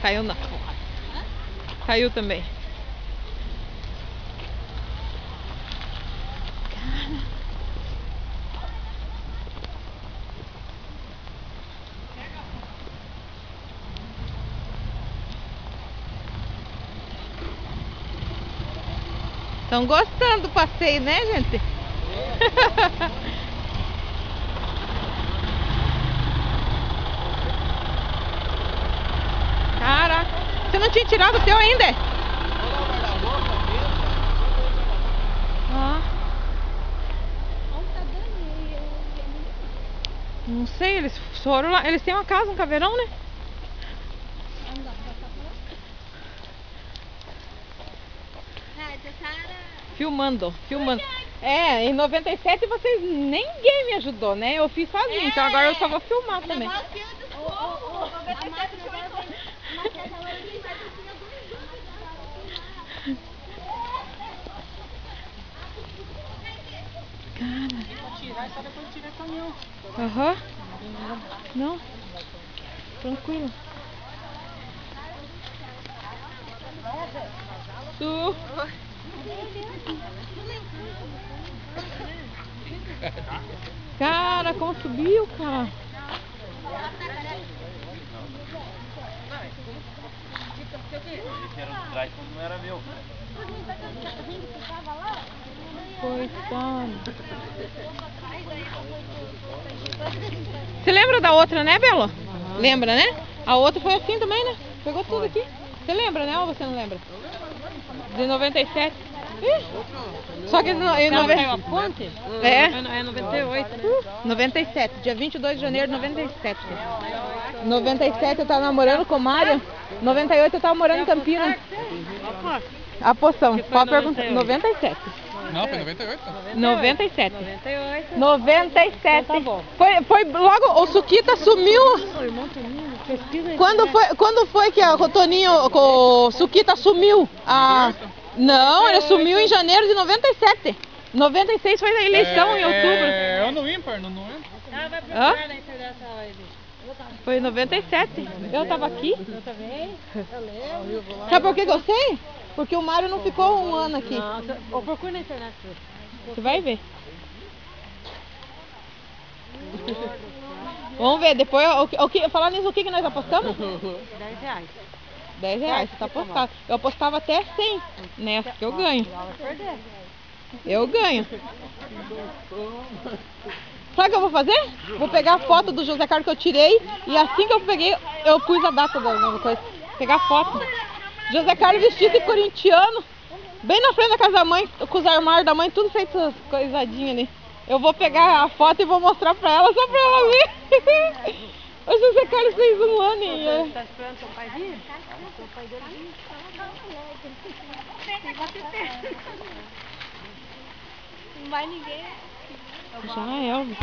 Caiu não. Caiu também. Estão gostando do passeio, né, gente? você não tinha tirado o teu ainda? Ah, não sei, eles foram lá, eles têm uma casa, um caveirão, né? Filmando, filmando. É, em 97 vocês ninguém me ajudou, né? Eu fiz sozinho, então agora eu só vou filmar também. Tirar só depois tirar caminhão. Aham. Não. Tranquilo. Su. Cara, como subiu, cara. Esse era trás quando não era meu. Coitado. Você lembra da outra, né, Belo? Lembra, né? A outra foi assim também, né? Pegou tudo aqui. Você lembra, né? Ou você não lembra? De 97. Ih, Só que em Ela nove- caiu a ponte? É. É 98, né? 97, dia 22 de janeiro de 97. 97 eu tava namorando com Mária. 98 eu tava morando em Campinas. A poção. Que foi Qual a pergunta? 98? 97. Não, foi 98. 97. 98. 97. Então tá bom. Foi, foi logo, o Suquita sumiu. Quando foi, quando foi que o Toninho, o Suquita sumiu? Ah, não, ele sumiu em janeiro de 97. 96 foi a eleição em outubro. É ano ímpar, não, não é? Ah, vai procurar na internet a live. Foi em 97. Eu tava aqui. Eu também? Eu lembro. Sabe por que eu sei? Porque o Mário não ficou um ano aqui. Ou procura na internet. Você vai ver. Vamos ver, depois, o que, o que, falar nisso, o que, que nós apostamos? 10 reais. 10 reais, tá apostado. Eu apostava até 100 nessa, que eu ganho. Eu ganho. Sabe o que eu vou fazer? Vou pegar a foto do José Carlos que eu tirei e assim que eu peguei, eu pus a data da da coisa. Pegar a foto. José Carlos vestido de corintiano, bem na frente da casa da mãe, com os armários da mãe, tudo feito coisadinho ali. Eu vou pegar a foto e vou mostrar pra ela, só pra ela ver. O José Carlos fez um ano e... é, Tá esperando seu pai vir? Seu pai vir. Não vai ninguém. Já é, Elvis.